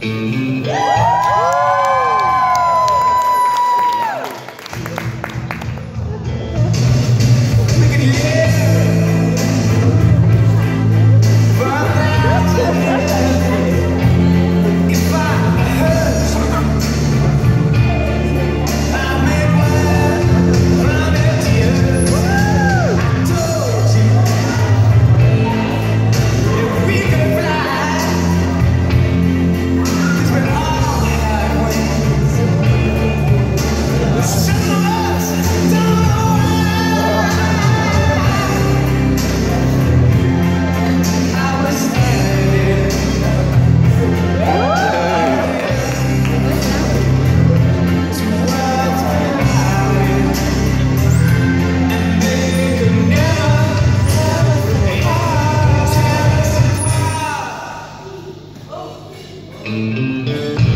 Mm-hmm. Música